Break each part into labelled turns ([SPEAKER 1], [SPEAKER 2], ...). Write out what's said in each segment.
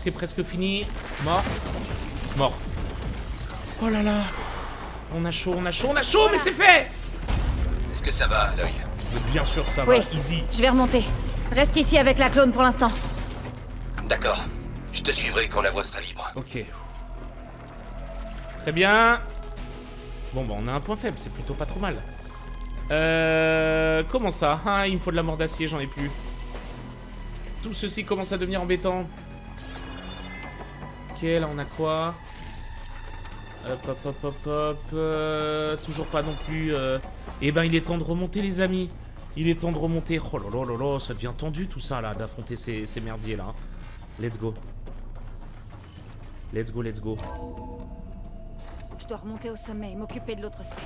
[SPEAKER 1] c'est presque fini. Mort. Mort. Oh là là. On a chaud, on a chaud, on a chaud, mais c'est fait
[SPEAKER 2] Est-ce que ça va, l'œil
[SPEAKER 1] Bien sûr, ça
[SPEAKER 3] Oui.
[SPEAKER 1] va. Easy.
[SPEAKER 3] Je vais remonter. Reste ici avec la clone pour l'instant.
[SPEAKER 2] D'accord. Je te suivrai quand la voie sera libre.
[SPEAKER 1] Ok. Très bien. Bon, bah, on a un point faible, c'est plutôt pas trop mal. Euh. Comment ça? Ah, il me faut de la mort d'acier, j'en ai plus. Tout ceci commence à devenir embêtant. Ok, là, on a quoi Hop, hop, hop, hop, hop. euh, toujours pas non plus. euh, Eh ben, il est temps de remonter, les amis. Il est temps de remonter. Oh là là là là, ça devient tendu tout ça, là, d'affronter ces, ces merdiers, là. Let's go. Let's go, let's go.
[SPEAKER 3] Je dois remonter au sommet et m'occuper de l'autre spectre.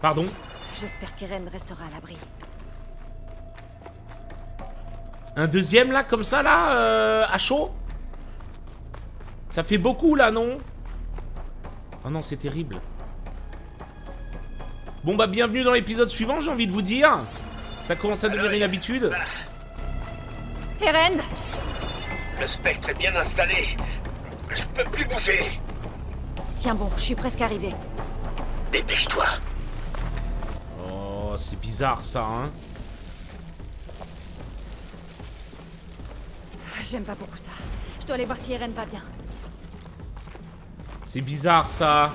[SPEAKER 1] Pardon?
[SPEAKER 3] J'espère qu'Eren restera à l'abri.
[SPEAKER 1] Un deuxième là, comme ça là, euh, à chaud? Ça fait beaucoup là, non? Oh non, c'est terrible. Bon bah bienvenue dans l'épisode suivant, j'ai envie de vous dire. Ça commence à devenir une habitude.
[SPEAKER 3] Eren
[SPEAKER 2] Le spectre est bien installé. Je peux plus bouger.
[SPEAKER 3] Tiens bon, je suis presque arrivé.
[SPEAKER 2] Dépêche-toi.
[SPEAKER 1] Oh, c'est bizarre ça, hein.
[SPEAKER 3] J'aime pas beaucoup ça. Je dois aller voir si Eren va bien.
[SPEAKER 1] C'est bizarre ça.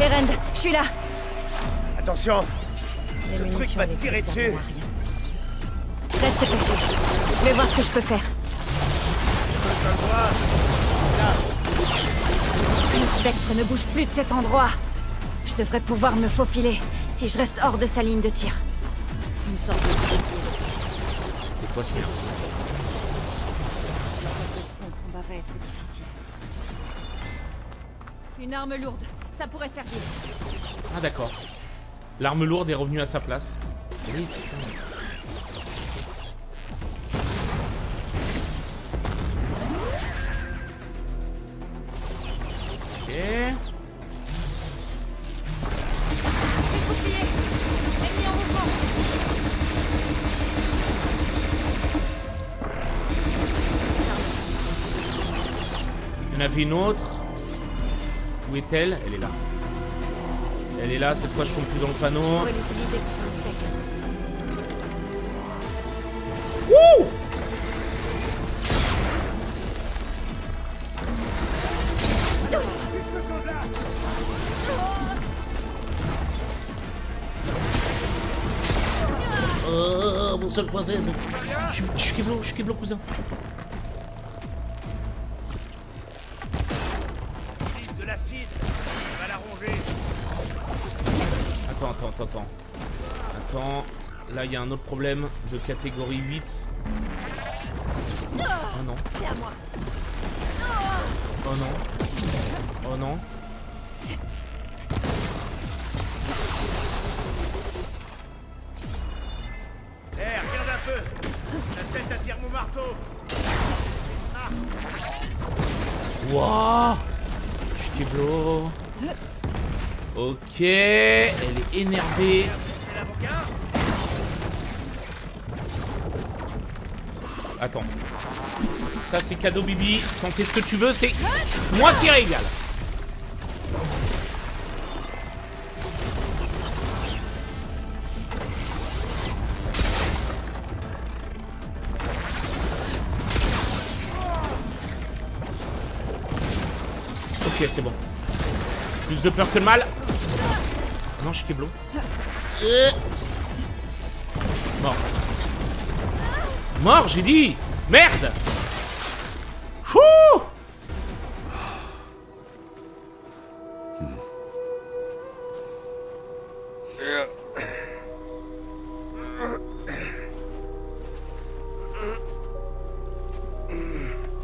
[SPEAKER 3] Eren, je suis là.
[SPEAKER 4] Attention,
[SPEAKER 3] Les
[SPEAKER 4] truc va
[SPEAKER 3] avec
[SPEAKER 4] tirer dessus.
[SPEAKER 3] Reste caché. Je vais voir ce que je peux faire. Le spectre ne bouge plus de cet endroit. Je devrais pouvoir me faufiler si je reste hors de sa ligne de tir. Une sorte de Combat va être difficile. Une arme lourde, ça pourrait servir.
[SPEAKER 1] Ah d'accord. L'arme lourde est revenue à sa place. Oui, putain. Une autre. Où est-elle? Elle est là. Elle est là, cette fois je tombe plus dans le panneau. Wouh Oh, mon seul point faible. Je suis- je suis Keblo, je suis Keblo, cousin. Autre problème de catégorie 8. Oh non. Oh non. Oh non.
[SPEAKER 4] Eh, regarde un peu. La tête attire mon marteau.
[SPEAKER 1] Wouah Je Keblo. Ok. Elle est énervée. Attends. Ça, c'est cadeau, Bibi. T'en fais ce que tu veux, c'est moi qui régale. Ok, c'est bon. Plus de peur que de mal. Non, je suis Keblo. Euh. Mort. Mort, j'ai dit Merde Fouh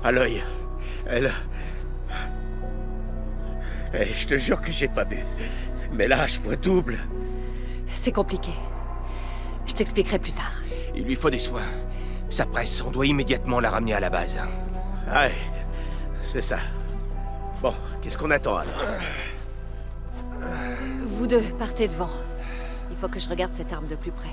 [SPEAKER 4] À l'œil. Elle. Eh, je te jure que j'ai pas bu.
[SPEAKER 5] Mais là, je vois double.
[SPEAKER 3] C'est compliqué. Je t'expliquerai plus tard.
[SPEAKER 5] Il lui faut des soins. Sa presse, on doit immédiatement la ramener à la base.
[SPEAKER 4] Ouais, c'est ça. Bon, qu'est-ce qu'on attend alors?
[SPEAKER 3] Vous deux, partez devant. Il faut que je regarde cette arme de plus près.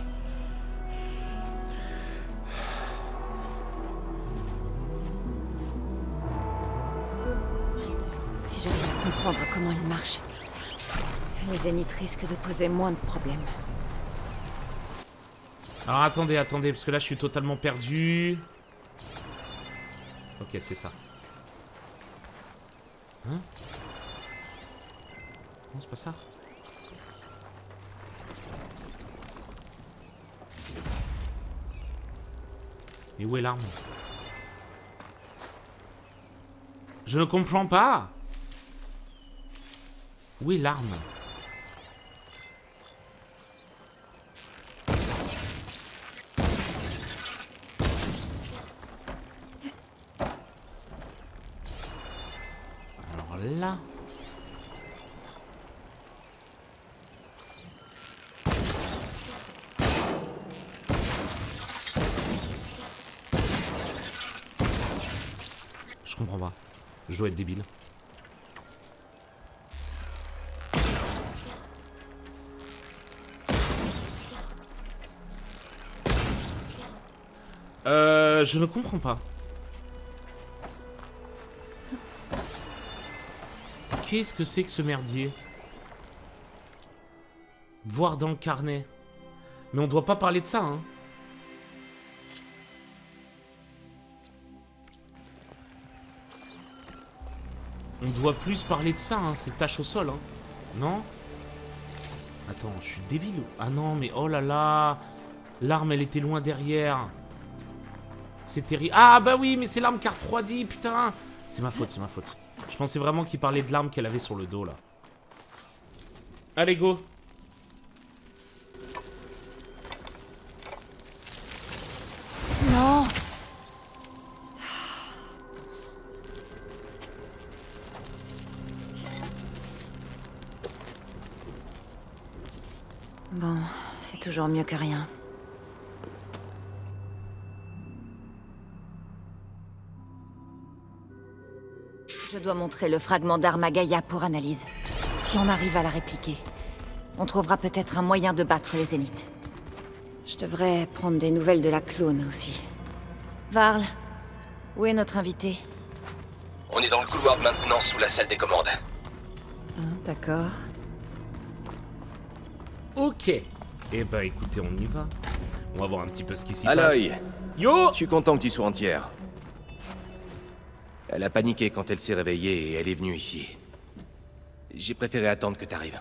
[SPEAKER 3] Si j'arrive à comprendre comment il marche, les zéniths risquent de poser moins de problèmes.
[SPEAKER 1] Alors attendez, attendez, parce que là je suis totalement perdu. Ok, c'est ça. Hein Non, c'est pas ça. Mais où est l'arme? Je ne comprends pas Où est l'arme Alors là... Je comprends pas. Je dois être débile. Euh, je ne comprends pas. Qu'est-ce que c'est que ce merdier? Voir dans le carnet. Mais on doit pas parler de ça, hein. Plus parler de ça, hein, c'est tâche au sol, hein. Non? Attends, je suis débile. Ah non, mais oh là là L'arme, elle était loin derrière. C'est terrible. Ah bah oui, mais c'est l'arme qui a refroidi, putain C'est ma faute, c'est ma faute. Je pensais vraiment qu'il parlait de l'arme qu'elle avait sur le dos, là. Allez, go
[SPEAKER 3] Bon, c'est toujours mieux que rien. Je dois montrer le fragment d'arme à Gaïa pour analyse. Si on arrive à la répliquer, on trouvera peut-être un moyen de battre les Zéniths. Je devrais prendre des nouvelles de la clone aussi. Varl, où est notre invité?
[SPEAKER 5] On est dans le couloir de maintenance sous la salle des commandes.
[SPEAKER 3] Hein, D'accord.
[SPEAKER 1] Ok. Eh bah écoutez, on y va. On va voir un petit peu ce qui s'y
[SPEAKER 5] Aloy,
[SPEAKER 1] passe. Yo
[SPEAKER 5] je suis content que tu sois entière. Elle a paniqué quand elle s'est réveillée et elle est venue ici. J'ai préféré attendre que t'arrives.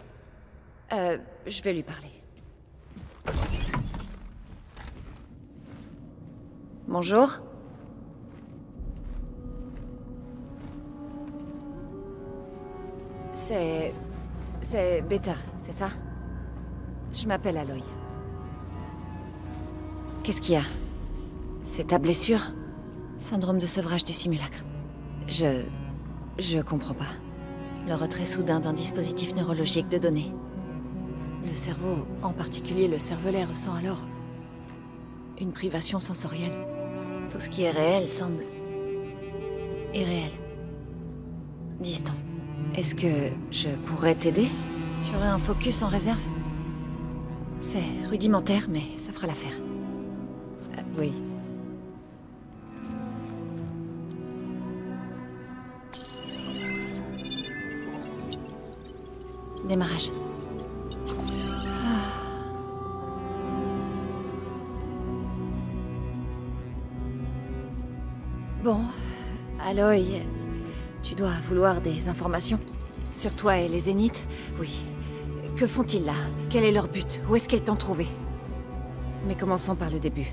[SPEAKER 3] Euh, je vais lui parler. Bonjour. C'est... C'est Beta, c'est ça? Je m'appelle Aloy. Qu'est-ce qu'il y a? C'est ta blessure? Syndrome de sevrage du simulacre. Je... Je comprends pas. Le retrait soudain d'un dispositif neurologique de données. Le cerveau, en particulier le cervelet, ressent alors une privation sensorielle. Tout ce qui est réel semble irréel. Distant. Est-ce que je pourrais t'aider? Tu aurais un focus en réserve? C'est rudimentaire, mais ça fera l'affaire. Euh, oui. Démarrage. Bon, Aloy, tu dois vouloir des informations. Sur toi et les Zéniths Oui. Que font-ils là? Quel est leur but? Où est-ce qu'ils t'ont trouvé? Mais commençons par le début.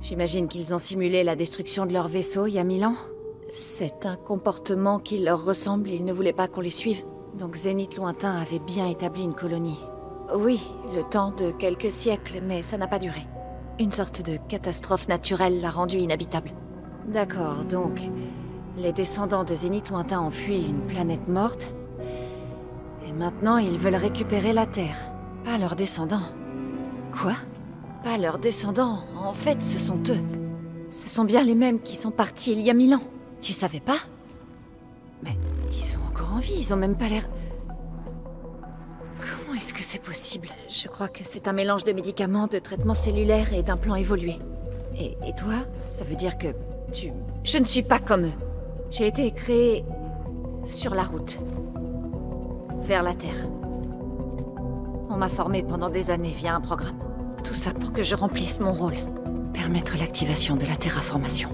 [SPEAKER 3] J'imagine qu'ils ont simulé la destruction de leur vaisseau il y a mille ans C'est un comportement qui leur ressemble, ils ne voulaient pas qu'on les suive. Donc Zénith lointain avait bien établi une colonie. Oui, le temps de quelques siècles, mais ça n'a pas duré. Une sorte de catastrophe naturelle l'a rendu inhabitable. D'accord, donc les descendants de Zénith lointain ont fui une planète morte. Maintenant, ils veulent récupérer la Terre. Pas leurs descendants. Quoi? Pas leurs descendants. En fait, ce sont eux. Ce sont bien les mêmes qui sont partis il y a mille ans. Tu savais pas? Mais ils sont encore en vie, ils ont même pas l'air... Comment est-ce que c'est possible? Je crois que c'est un mélange de médicaments, de traitements cellulaires et d'un plan évolué. Et, et toi, ça veut dire que tu... Je ne suis pas comme eux. J'ai été créé sur la route. Vers la Terre. On m'a formé pendant des années via un programme. Tout ça pour que je remplisse mon rôle. Permettre l'activation de la terraformation.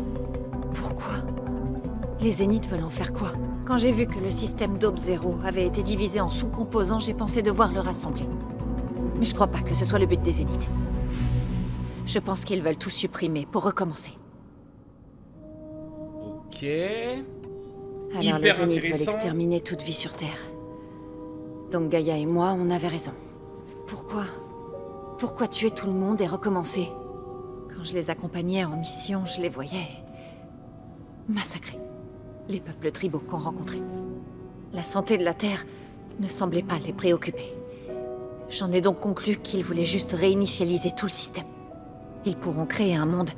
[SPEAKER 3] Pourquoi? Les Zéniths veulent en faire quoi? Quand j'ai vu que le système d'Aube Zéro avait été divisé en sous-composants, j'ai pensé devoir le rassembler. Mais je crois pas que ce soit le but des Zéniths. Je pense qu'ils veulent tout supprimer pour recommencer.
[SPEAKER 1] Ok.
[SPEAKER 3] Alors
[SPEAKER 1] Hyper
[SPEAKER 3] les Zéniths veulent exterminer toute vie sur Terre. Donc Gaïa et moi, on avait raison. Pourquoi? Pourquoi tuer tout le monde et recommencer? Quand je les accompagnais en mission, je les voyais... massacrer. Les peuples tribaux qu'on rencontrait. La santé de la Terre ne semblait pas les préoccuper. J'en ai donc conclu qu'ils voulaient juste réinitialiser tout le système. Ils pourront créer un monde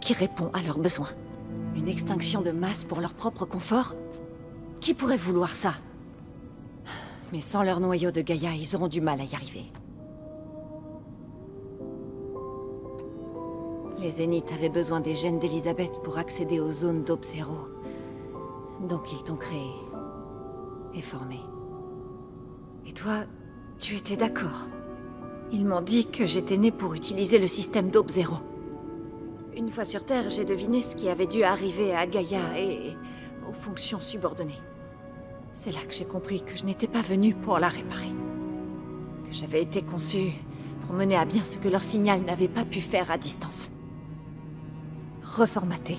[SPEAKER 3] qui répond à leurs besoins. Une extinction de masse pour leur propre confort? Qui pourrait vouloir ça? Mais sans leur noyau de Gaïa, ils auront du mal à y arriver. Les Zéniths avaient besoin des gènes d'Elisabeth pour accéder aux zones Zéro. Donc ils t'ont créé. Et formé. Et toi, tu étais d'accord. Ils m'ont dit que j'étais née pour utiliser le système Zéro. Une fois sur Terre, j'ai deviné ce qui avait dû arriver à Gaïa et aux fonctions subordonnées. C'est là que j'ai compris que je n'étais pas venue pour la réparer. Que j'avais été conçue pour mener à bien ce que leur signal n'avait pas pu faire à distance. Reformater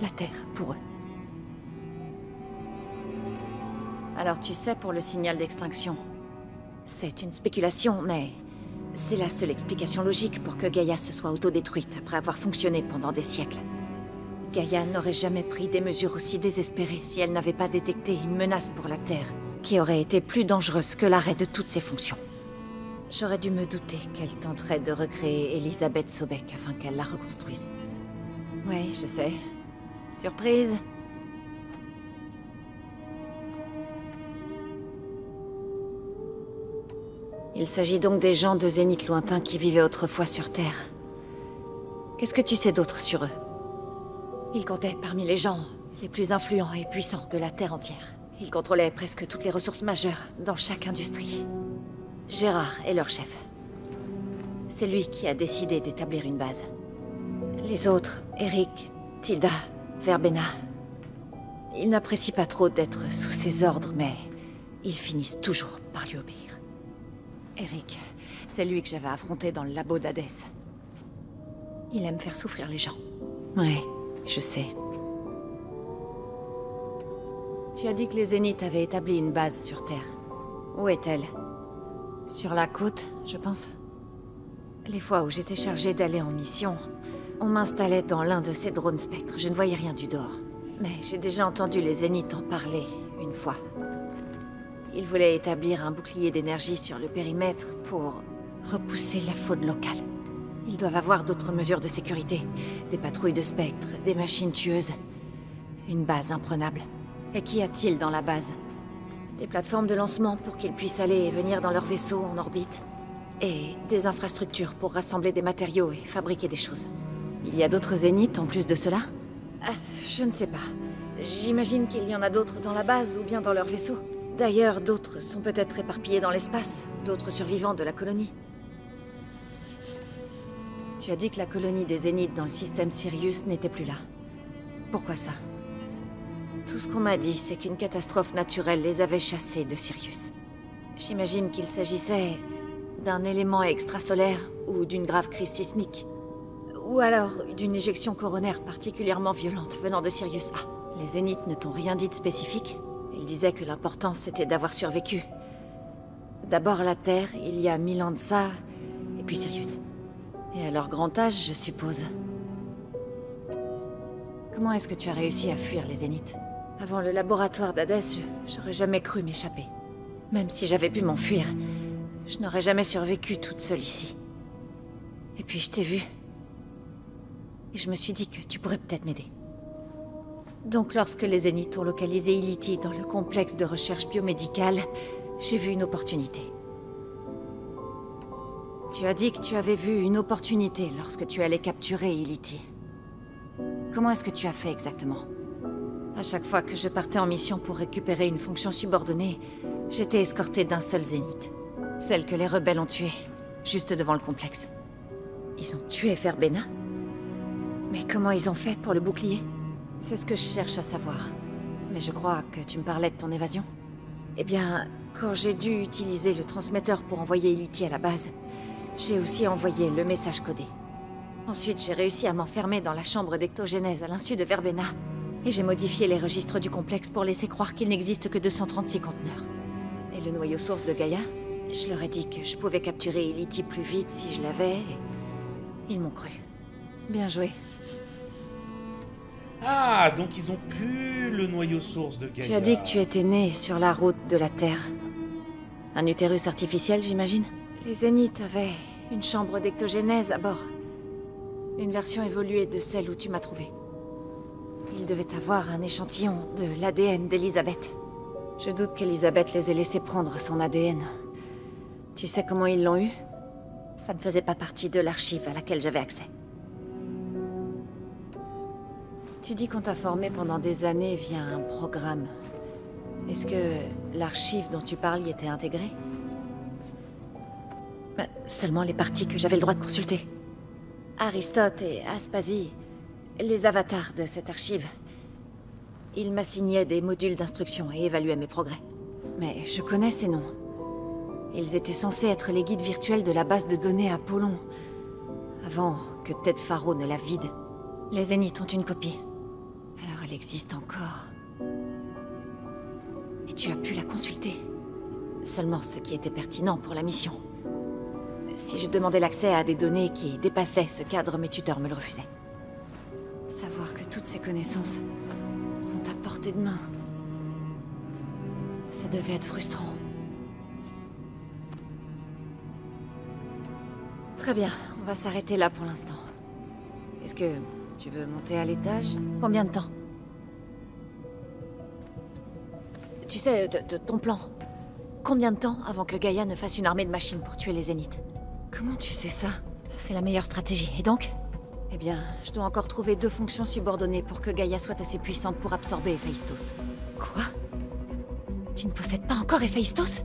[SPEAKER 3] la Terre pour eux. Alors tu sais pour le signal d'extinction. C'est une spéculation, mais c'est la seule explication logique pour que Gaïa se soit autodétruite après avoir fonctionné pendant des siècles. Gaïa n'aurait jamais pris des mesures aussi désespérées si elle n'avait pas détecté une menace pour la Terre, qui aurait été plus dangereuse que l'arrêt de toutes ses fonctions. J'aurais dû me douter qu'elle tenterait de recréer Elisabeth Sobek afin qu'elle la reconstruise. Oui, je sais. Surprise Il s'agit donc des gens de Zénith lointain qui vivaient autrefois sur Terre. Qu'est-ce que tu sais d'autre sur eux? Ils comptaient parmi les gens les plus influents et puissants de la Terre entière. Ils contrôlaient presque toutes les ressources majeures dans chaque industrie. Gérard est leur chef. C'est lui qui a décidé d'établir une base. Les autres, Eric, Tilda, Verbena, ils n'apprécient pas trop d'être sous ses ordres, mais ils finissent toujours par lui obéir. Eric, c'est lui que j'avais affronté dans le labo d'Hadès. Il aime faire souffrir les gens. Ouais, je sais. Tu as dit que les Zéniths avaient établi une base sur Terre. Où est-elle? Sur la côte, je pense. Les fois où j'étais chargée d'aller en mission, on m'installait dans l'un de ces drones spectres. Je ne voyais rien du dehors. Mais j'ai déjà entendu les Zéniths en parler une fois. Ils voulaient établir un bouclier d'énergie sur le périmètre pour repousser la faune locale. Ils doivent avoir d'autres mesures de sécurité. Des patrouilles de spectres, des machines tueuses. Une base imprenable. Et qu'y a-t-il dans la base? Des plateformes de lancement pour qu'ils puissent aller et venir dans leur vaisseau en orbite. Et des infrastructures pour rassembler des matériaux et fabriquer des choses. Il y a d'autres zéniths en plus de cela? Ah, Je ne sais pas. J'imagine qu'il y en a d'autres dans la base ou bien dans leur vaisseau. D'ailleurs, d'autres sont peut-être éparpillés dans l'espace, d'autres survivants de la colonie. Tu as dit que la colonie des Zéniths dans le système Sirius n'était plus là. Pourquoi ça? Tout ce qu'on m'a dit, c'est qu'une catastrophe naturelle les avait chassés de Sirius. J'imagine qu'il s'agissait d'un élément extrasolaire ou d'une grave crise sismique. Ou alors d'une éjection coronaire particulièrement violente venant de Sirius A. Les Zéniths ne t'ont rien dit de spécifique? Ils disaient que l'important c'était d'avoir survécu. D'abord la Terre, il y a mille ans de ça, et puis Sirius. Et à leur grand âge, je suppose. Comment est-ce que tu as réussi à fuir les Zéniths? Avant le laboratoire d'Hadès, j'aurais jamais cru m'échapper. Même si j'avais pu m'enfuir, je n'aurais jamais survécu toute seule ici. Et puis je t'ai vu. Et je me suis dit que tu pourrais peut-être m'aider. Donc lorsque les Zéniths ont localisé Iliti dans le complexe de recherche biomédicale, j'ai vu une opportunité. Tu as dit que tu avais vu une opportunité lorsque tu allais capturer Iliti. Comment est-ce que tu as fait exactement? À chaque fois que je partais en mission pour récupérer une fonction subordonnée, j'étais escortée d'un seul Zénith. Celle que les rebelles ont tuée, juste devant le complexe. Ils ont tué Ferbena Mais comment ils ont fait pour le bouclier? C'est ce que je cherche à savoir. Mais je crois que tu me parlais de ton évasion. Eh bien, quand j'ai dû utiliser le transmetteur pour envoyer Eliti à la base, j'ai aussi envoyé le message codé. Ensuite, j'ai réussi à m'enfermer dans la chambre d'ectogénèse à l'insu de Verbena. Et j'ai modifié les registres du complexe pour laisser croire qu'il n'existe que 236 conteneurs. Et le noyau source de Gaïa? Je leur ai dit que je pouvais capturer Eliti plus vite si je l'avais. et Ils m'ont cru. Bien joué.
[SPEAKER 1] Ah, donc ils ont pu le noyau source de Gaïa.
[SPEAKER 3] Tu as dit que tu étais né sur la route de la Terre. Un utérus artificiel, j'imagine? Les Zéniths avaient une chambre d'ectogénèse à bord. Une version évoluée de celle où tu m'as trouvé. Ils devaient avoir un échantillon de l'ADN d'Elisabeth. Je doute qu'Elisabeth les ait laissés prendre son ADN. Tu sais comment ils l'ont eu? Ça ne faisait pas partie de l'archive à laquelle j'avais accès. Tu dis qu'on t'a formé pendant des années via un programme. Est-ce que l'archive dont tu parles y était intégrée? Bah, Seulement les parties que j'avais le droit de consulter. Aristote et Aspasie, les avatars de cette archive. Ils m'assignaient des modules d'instruction et évaluaient mes progrès. Mais je connais ces noms. Ils étaient censés être les guides virtuels de la base de données Apollon, avant que Ted Faro ne la vide. Les Zéniths ont une copie. Alors elle existe encore. Et tu as pu la consulter. Seulement ce qui était pertinent pour la mission. Si je demandais l'accès à des données qui dépassaient ce cadre, mes tuteurs me le refusaient. Savoir que toutes ces connaissances sont à portée de main. Ça devait être frustrant. Très bien, on va s'arrêter là pour l'instant. Est-ce que tu veux monter à l'étage? Combien de temps? Tu sais, ton plan. Combien de temps avant que Gaïa ne fasse une armée de machines pour tuer les Zéniths? Comment tu sais ça? C'est la meilleure stratégie. Et donc? Eh bien, je dois encore trouver deux fonctions subordonnées pour que Gaïa soit assez puissante pour absorber Héphaïstos. Quoi? Tu ne possèdes pas encore Héphaïstos?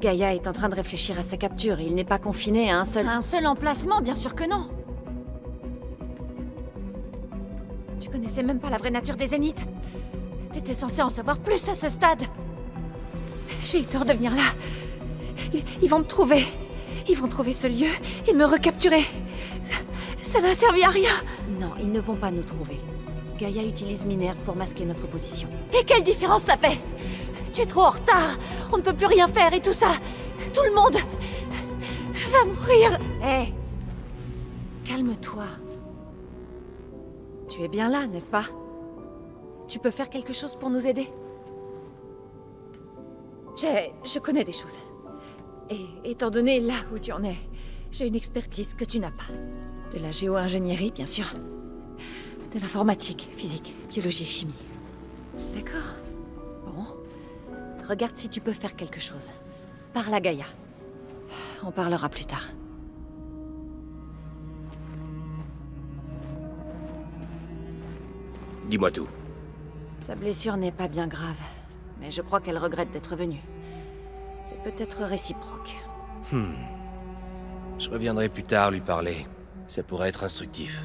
[SPEAKER 3] Gaïa est en train de réfléchir à sa capture. Il n'est pas confiné à un seul... un seul emplacement, bien sûr que non Tu connaissais même pas la vraie nature des Zéniths T'étais censé en savoir plus à ce stade J'ai eu tort de venir là. Ils, ils vont me trouver. Ils vont trouver ce lieu et me recapturer. Ça- n'a servi à rien. Non, ils ne vont pas nous trouver. Gaïa utilise Minerve pour masquer notre position. Et quelle différence ça fait? Tu es trop en retard. On ne peut plus rien faire et tout ça. Tout le monde va mourir. Hé Calme-toi. Tu es bien là, n'est-ce pas? Tu peux faire quelque chose pour nous aider? J'ai... Je connais des choses. Et étant donné là où tu en es, j'ai une expertise que tu n'as pas. De la géo-ingénierie, bien sûr. De l'informatique, physique, biologie et chimie. D'accord Bon. Regarde si tu peux faire quelque chose. Parle à Gaïa. On parlera plus tard.
[SPEAKER 5] Dis-moi tout.
[SPEAKER 3] Sa blessure n'est pas bien grave, mais je crois qu'elle regrette d'être venue. C'est peut-être réciproque.
[SPEAKER 5] Hmm. Je reviendrai plus tard lui parler. Ça pourrait être instructif.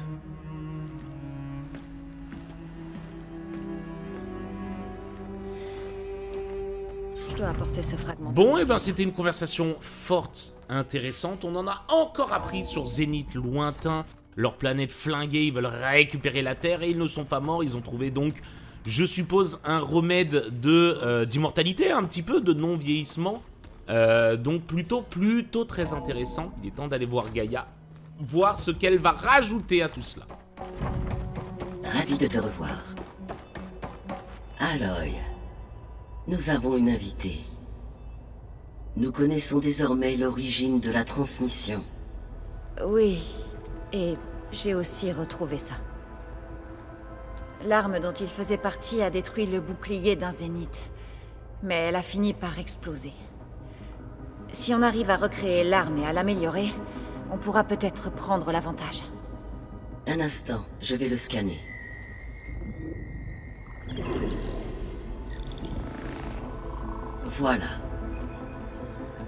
[SPEAKER 3] Je dois apporter ce fragment.
[SPEAKER 1] Bon, et ben c'était une conversation forte, intéressante. On en a encore appris sur Zénith lointain. Leur planète flinguée, ils veulent récupérer la Terre et ils ne sont pas morts. Ils ont trouvé donc, je suppose, un remède de euh, d'immortalité, un petit peu de non-vieillissement. Euh, donc plutôt, plutôt très intéressant. Il est temps d'aller voir Gaïa, voir ce qu'elle va rajouter à tout cela.
[SPEAKER 6] Ravi de te revoir. Aloy, nous avons une invitée. Nous connaissons désormais l'origine de la transmission.
[SPEAKER 3] Oui, et j'ai aussi retrouvé ça. L'arme dont il faisait partie a détruit le bouclier d'un zénith, mais elle a fini par exploser. Si on arrive à recréer l'arme et à l'améliorer, on pourra peut-être prendre l'avantage.
[SPEAKER 6] Un instant, je vais le scanner. Voilà.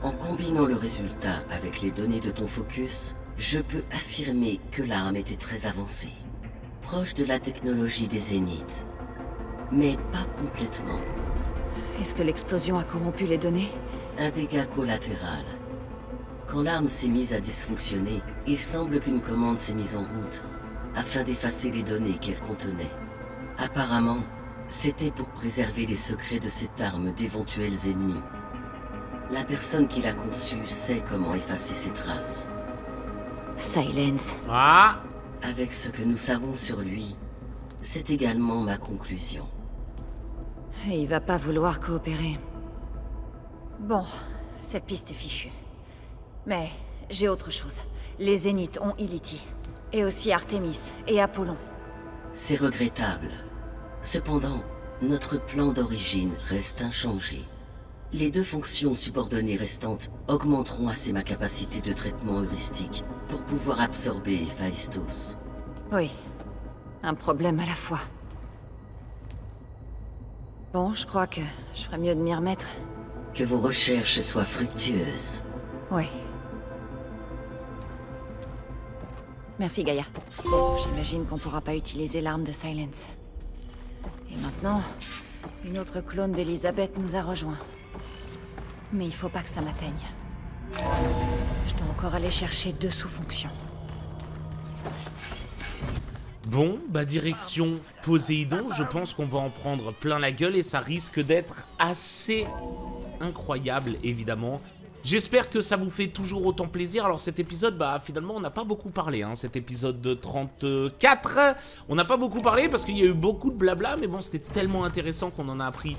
[SPEAKER 6] En combinant le résultat avec les données de ton focus, je peux affirmer que l'arme était très avancée. Proche de la technologie des zéniths. Mais pas complètement.
[SPEAKER 3] Est-ce que l'explosion a corrompu les données?
[SPEAKER 6] Un dégât collatéral. Quand l'arme s'est mise à dysfonctionner, il semble qu'une commande s'est mise en route, afin d'effacer les données qu'elle contenait. Apparemment, c'était pour préserver les secrets de cette arme d'éventuels ennemis. La personne qui l'a conçue sait comment effacer ces traces.
[SPEAKER 3] Silence.
[SPEAKER 1] Ah
[SPEAKER 6] Avec ce que nous savons sur lui, c'est également ma conclusion.
[SPEAKER 3] Il va pas vouloir coopérer. Bon, cette piste est fichue. Mais j'ai autre chose. Les Zéniths ont Iliti. Et aussi Artemis et Apollon.
[SPEAKER 6] C'est regrettable. Cependant, notre plan d'origine reste inchangé. Les deux fonctions subordonnées restantes augmenteront assez ma capacité de traitement heuristique pour pouvoir absorber Phaistos.
[SPEAKER 3] Oui. Un problème à la fois. Bon, je crois que je ferais mieux de m'y remettre.
[SPEAKER 6] Que vos recherches soient fructueuses.
[SPEAKER 3] Oui. Merci, Gaïa. J'imagine qu'on pourra pas utiliser l'arme de Silence. Et maintenant, une autre clone d'Elisabeth nous a rejoints. Mais il faut pas que ça m'atteigne. Je dois encore aller chercher deux sous-fonctions.
[SPEAKER 1] Bon, bah direction Poséidon, je pense qu'on va en prendre plein la gueule et ça risque d'être assez incroyable, évidemment. J'espère que ça vous fait toujours autant plaisir. Alors cet épisode, bah finalement on n'a pas beaucoup parlé, hein, cet épisode de 34. On n'a pas beaucoup parlé parce qu'il y a eu beaucoup de blabla, mais bon c'était tellement intéressant qu'on en a appris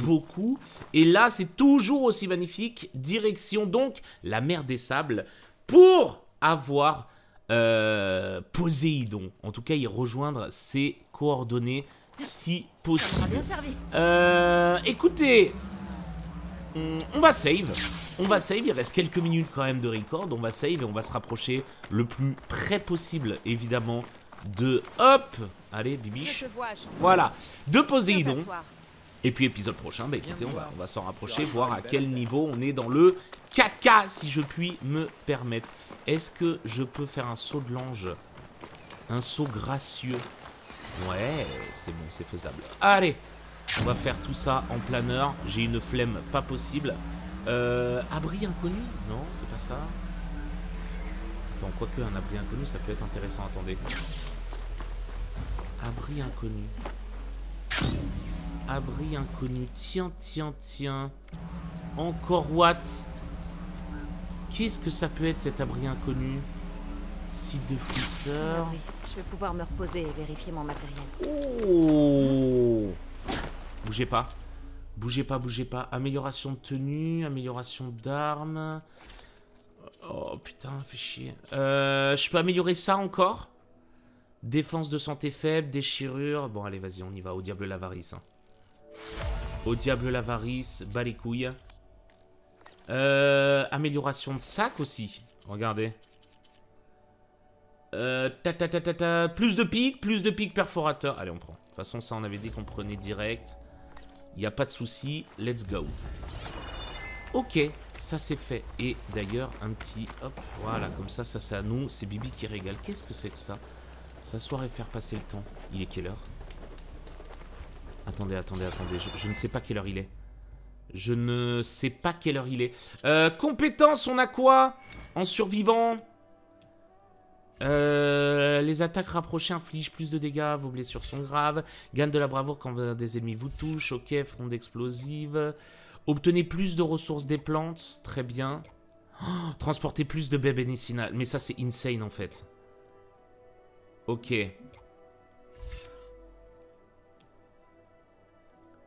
[SPEAKER 1] beaucoup. Et là c'est toujours aussi magnifique. Direction donc la mer des sables pour avoir euh, Poséidon. En tout cas y rejoindre ses coordonnées si possible. Euh, écoutez, on va save. On va save. Il reste quelques minutes quand même de record. On va save et on va se rapprocher le plus près possible, évidemment, de. Hop Allez, bibiche. Voilà. De Poséidon. Et puis, épisode prochain, bah écoutez, on va, on va s'en rapprocher, voir à quel niveau on est dans le caca, si je puis me permettre. Est-ce que je peux faire un saut de l'ange? Un saut gracieux? Ouais, c'est bon, c'est faisable. Allez on va faire tout ça en planeur. J'ai une flemme pas possible. Euh, abri inconnu? Non, c'est pas ça. Attends, quoique un abri inconnu, ça peut être intéressant. Attendez. Abri inconnu. Abri inconnu. Tiens, tiens, tiens. Encore what? Qu'est-ce que ça peut être cet abri inconnu? Site de fouisseur.
[SPEAKER 3] Oui, je vais pouvoir me reposer et vérifier mon matériel.
[SPEAKER 1] Oh Bougez pas. Bougez pas, bougez pas. Amélioration de tenue, amélioration d'armes. Oh putain, fait chier. Euh, je peux améliorer ça encore? Défense de santé faible, déchirure. Bon, allez, vas-y, on y va. Au diable l'avarice. hein. Au diable l'avarice, bas les couilles. Euh, amélioration de sac aussi. Regardez. Euh. Plus de pics, plus de pics perforateurs. Allez, on prend. De toute façon, ça, on avait dit qu'on prenait direct. Il n'y a pas de souci. Let's go. Ok, ça c'est fait. Et d'ailleurs, un petit... Hop, voilà, comme ça, ça c'est à nous. C'est Bibi qui régale. Qu'est-ce que c'est que ça? S'asseoir et faire passer le temps. Il est quelle heure? Attendez, attendez, attendez. Je, ne sais pas quelle heure il est. Je ne sais pas quelle heure il est. Euh, compétence, on a quoi? En survivant? Euh, les attaques rapprochées infligent plus de dégâts, vos blessures sont graves. Gagne de la bravoure quand des ennemis vous touchent. Ok, fronde explosive. Obtenez plus de ressources des plantes, très bien. Oh, transportez plus de baies médicinales. Mais ça, c'est insane en fait. Ok.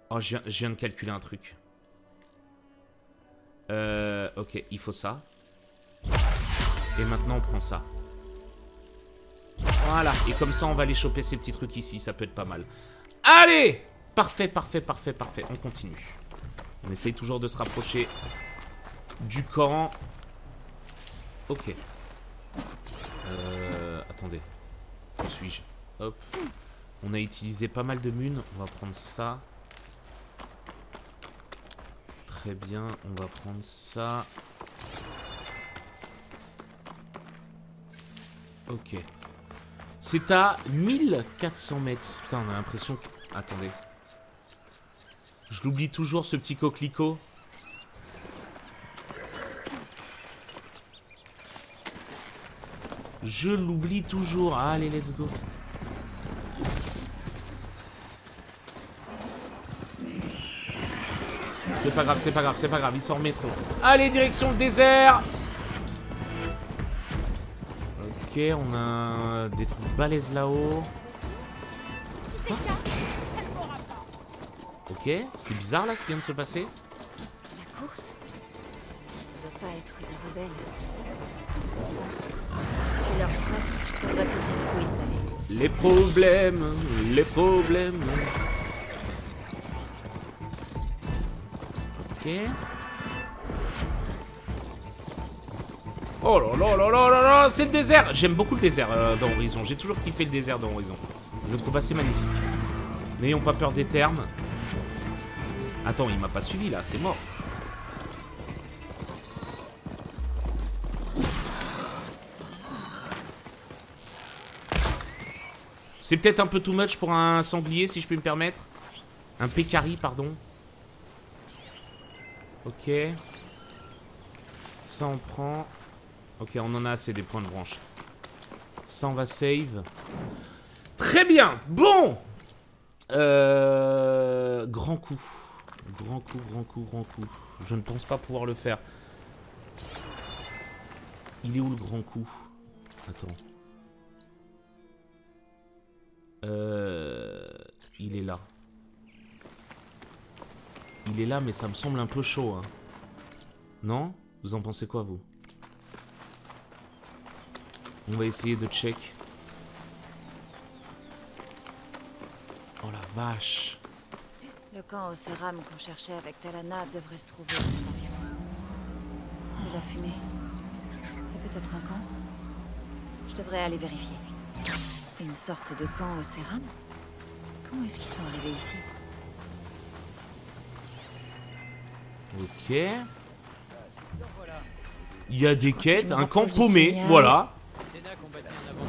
[SPEAKER 1] Oh, je viens, je viens de calculer un truc. Euh, ok, il faut ça. Et maintenant, on prend ça. Voilà. Et comme ça, on va aller choper ces petits trucs ici. Ça peut être pas mal. Allez Parfait, parfait, parfait, parfait. On continue. On essaye toujours de se rapprocher du camp. Ok. Euh, attendez. Où suis-je? Hop. On a utilisé pas mal de munes. On va prendre ça. Très bien. On va prendre ça. Ok. C'est à 1400 mètres. Putain, on a l'impression que... Attendez. Je l'oublie toujours, ce petit coquelicot. Je l'oublie toujours. Allez, let's go. C'est pas grave, c'est pas grave, c'est pas grave, il sort métro. Allez, direction le désert Ok, on a des trucs balèzes là-haut. Ok, c'était bizarre là ce qui vient de se passer.
[SPEAKER 3] La course Ça doit pas être des rebelles. Sur leur trace, je trouverais peut-être où ils allaient.
[SPEAKER 1] Les problèmes, les problèmes. Ok. Oh là là là là là là, c'est le désert J'aime beaucoup le désert euh, dans Horizon. J'ai toujours kiffé le désert dans Horizon. Je le trouve assez magnifique. N'ayons pas peur des termes. Attends, il m'a pas suivi là, c'est mort. C'est peut-être un peu too much pour un sanglier, si je peux me permettre. Un pécari, pardon. Ok. Ça, on prend. Ok, on en a assez des points de branche. Ça, on va save. Très bien Bon euh, Grand coup. Grand coup, grand coup, grand coup. Je ne pense pas pouvoir le faire. Il est où le grand coup? Attends. Euh, il est là. Il est là, mais ça me semble un peu chaud. Hein. Non? Vous en pensez quoi, vous? On va essayer de check. Oh la vache
[SPEAKER 3] Le camp au Céram qu'on cherchait avec Talana devrait se trouver. De la fumée. C'est peut-être un camp Je devrais aller vérifier. Une sorte de camp au Céram Comment est-ce qu'ils sont arrivés ici?
[SPEAKER 1] Ok. Il y a des quêtes, un camp paumé, voilà.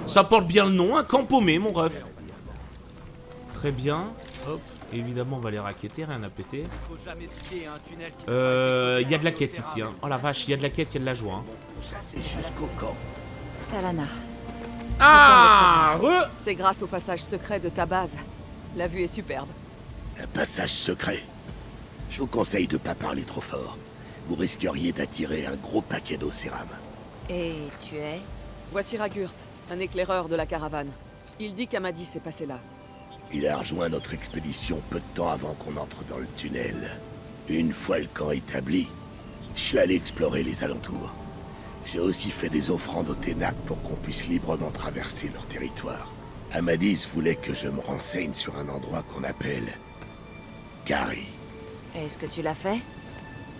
[SPEAKER 1] Ça porte bien le nom, un camp paumé, mon ref. Très bien. Hop. Évidemment, on va les raqueter, rien à péter. Euh, il y a de la quête ici. Hein. Oh la vache, il y a de la quête, il y a de la joie. hein.
[SPEAKER 2] Chasser jusqu'au camp.
[SPEAKER 3] Talana.
[SPEAKER 1] Ah Re
[SPEAKER 7] C'est grâce au passage secret de ta base. La vue est superbe.
[SPEAKER 2] Un passage secret. Je vous conseille de pas parler trop fort. Vous risqueriez d'attirer un gros paquet d'eau cérame.
[SPEAKER 3] Et tu es?
[SPEAKER 7] Voici Ragurt, un éclaireur de la caravane. Il dit qu'Amadi s'est passé là.
[SPEAKER 2] Il a rejoint notre expédition peu de temps avant qu'on entre dans le tunnel. Une fois le camp établi, je suis allé explorer les alentours. J'ai aussi fait des offrandes au Ténac pour qu'on puisse librement traverser leur territoire. Amadis voulait que je me renseigne sur un endroit qu'on appelle... Gary.
[SPEAKER 3] Est-ce que tu l'as fait?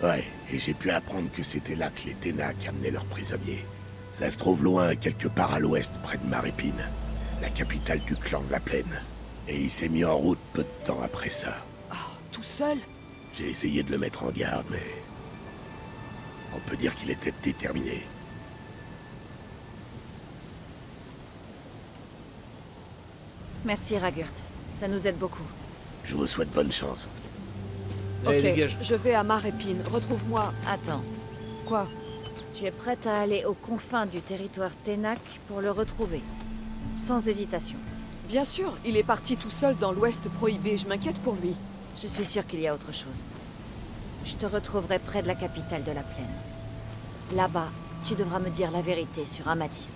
[SPEAKER 2] Ouais, et j'ai pu apprendre que c'était là que les Ténac amenaient leurs prisonniers. Ça se trouve loin, quelque part à l'ouest, près de Marépine, la capitale du clan de la Plaine. Et il s'est mis en route peu de temps après ça.
[SPEAKER 7] Oh, tout seul?
[SPEAKER 2] J'ai essayé de le mettre en garde, mais... On peut dire qu'il était déterminé.
[SPEAKER 3] Merci Ragurt. Ça nous aide beaucoup.
[SPEAKER 2] Je vous souhaite bonne chance.
[SPEAKER 7] Ok, je vais à Marépine. Retrouve-moi.
[SPEAKER 3] Attends.
[SPEAKER 7] Quoi?
[SPEAKER 3] Tu es prête à aller aux confins du territoire Ténac pour le retrouver Sans hésitation.
[SPEAKER 7] Bien sûr, il est parti tout seul dans l'ouest prohibé. Je m'inquiète pour lui.
[SPEAKER 3] Je suis sûre qu'il y a autre chose. Je te retrouverai près de la capitale de la plaine. Là-bas, tu devras me dire la vérité sur Amatis.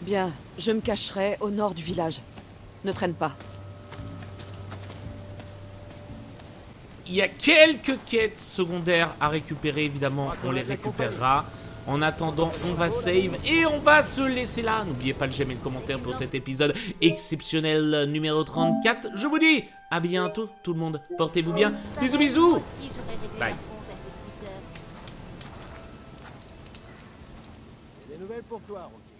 [SPEAKER 7] Bien, je me cacherai au nord du village. Ne traîne pas.
[SPEAKER 1] Il y a quelques quêtes secondaires à récupérer, évidemment, on les récupérera. En attendant, on va save et on va se laisser là. N'oubliez pas le j'aime et le commentaire pour cet épisode exceptionnel numéro 34. Je vous dis à bientôt tout le monde. Portez-vous bien. Bisous bisous. Bye.
[SPEAKER 8] Des nouvelles pour toi, Rocky.